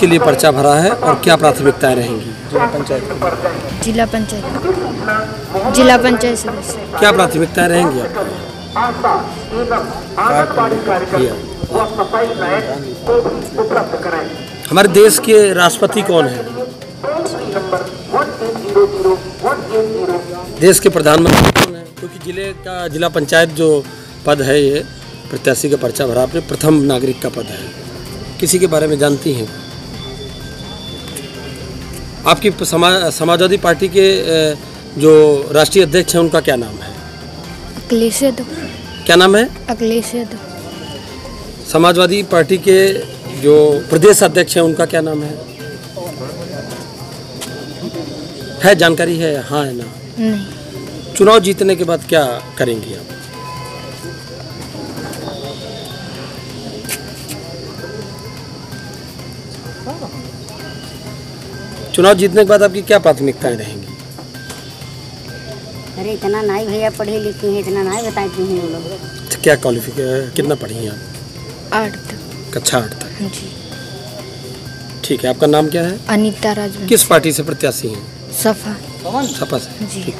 किसके लिए पर्चा भरा है और क्या प्राथमिकताएँ रहेंगी? जिला पंचायत जिला पंचायत जिला पंचायत सदस्य। क्या प्राथमिकताएँ रहेंगी आपकी? हमारे देश के राष्ट्रपति कौन है? देश के प्रधानमंत्री कौन है? क्योंकि ज़िले का जिला पंचायत जो पद है ये प्रत्याशी का पर्चा भरा आपने प्रथम नागरिक का पद है। किसी के बारे में जानती हैं? आपकी समा, समाजवादी पार्टी के जो राष्ट्रीय अध्यक्ष हैं उनका क्या नाम है? अखिलेश यादव क्या नाम है? अखिलेश यादव समाजवादी पार्टी के जो प्रदेश अध्यक्ष हैं उनका क्या नाम है? है जानकारी है? हाँ है ना? नहीं। चुनाव जीतने के बाद क्या करेंगी आप? चुनाव जीतने के बाद आपकी क्या प्राथमिकताएँ रहेंगी? अरे इतना नहीं भैया पढ़े लिखे हैं इतना नहीं बताती हैं वो लोग। अच्छा, क्या क्वालिफिकेशन कितना पढ़ी हैं आप? आठ तक। कक्षा आठ तक। जी। ठीक है आपका नाम क्या है? अनीता राज किस पार्टी से प्रत्याशी हैं? सफ़ा। सपा से। जी।